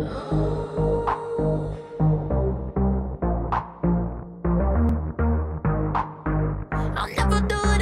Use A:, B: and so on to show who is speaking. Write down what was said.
A: I'll never do it.